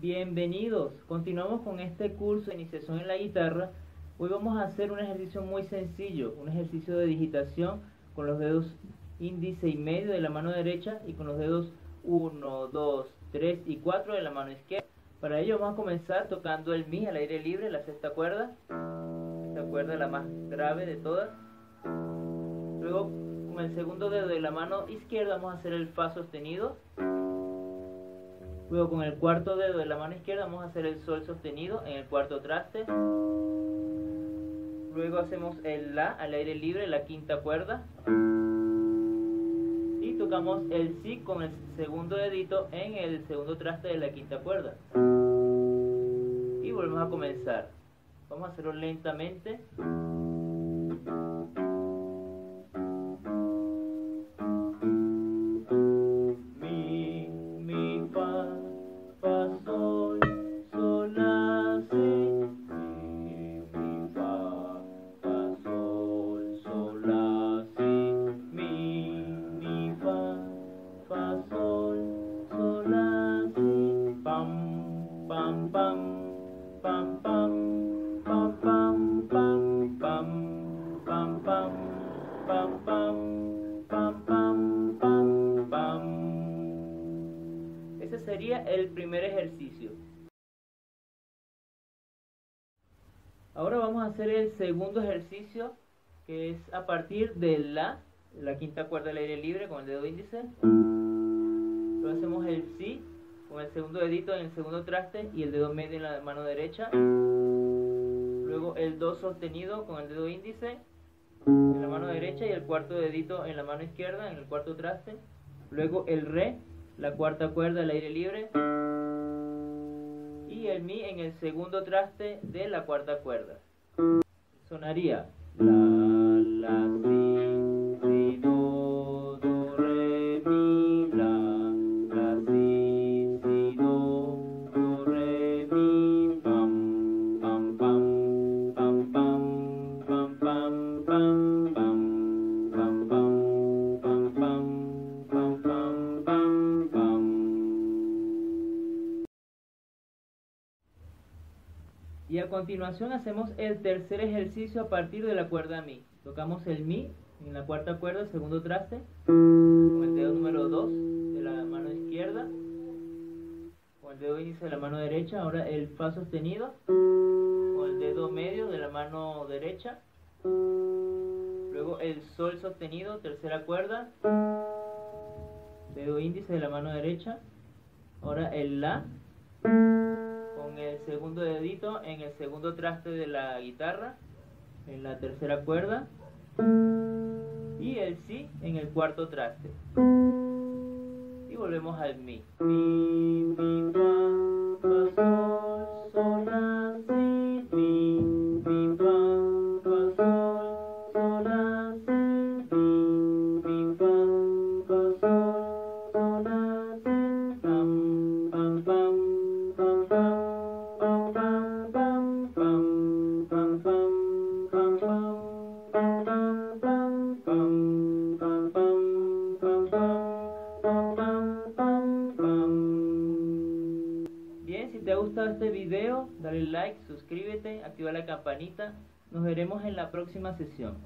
Bienvenidos, continuamos con este curso de iniciación en la guitarra. Hoy vamos a hacer un ejercicio muy sencillo, un ejercicio de digitación con los dedos índice y medio de la mano derecha y con los dedos 1, 2, 3 y 4 de la mano izquierda. Para ello vamos a comenzar tocando el Mi al aire libre, la sexta cuerda, esta cuerda la más grave de todas. Luego con el segundo dedo de la mano izquierda vamos a hacer el Fa sostenido. Luego con el cuarto dedo de la mano izquierda vamos a hacer el sol sostenido en el cuarto traste. Luego hacemos el la al aire libre, la quinta cuerda. Y tocamos el si con el segundo dedito en el segundo traste de la quinta cuerda. Y volvemos a comenzar. Vamos a hacerlo lentamente. Ese sería el primer ejercicio. Ahora vamos a hacer el segundo ejercicio, que es a partir de la, la quinta cuerda del aire libre con el dedo índice. Luego hacemos el si con el segundo dedito en el segundo traste y el dedo medio en la mano derecha. Luego el do sostenido con el dedo índice en la mano derecha y el cuarto dedito en la mano izquierda en el cuarto traste. Luego el re, la cuarta cuerda al aire libre. Y el mi en el segundo traste de la cuarta cuerda. Sonaría la, la, si, Y a continuación hacemos el tercer ejercicio a partir de la cuerda Mi. Tocamos el Mi en la cuarta cuerda, segundo traste, con el dedo número 2 de la mano izquierda, con el dedo índice de la mano derecha, ahora el Fa sostenido, con el dedo medio de la mano derecha, luego el Sol sostenido, tercera cuerda, dedo índice de la mano derecha, ahora el La, segundo dedito en el segundo traste de la guitarra, en la tercera cuerda, y el Si en el cuarto traste. Y volvemos al Mi, gustado este video, dale like, suscríbete, activa la campanita. Nos veremos en la próxima sesión.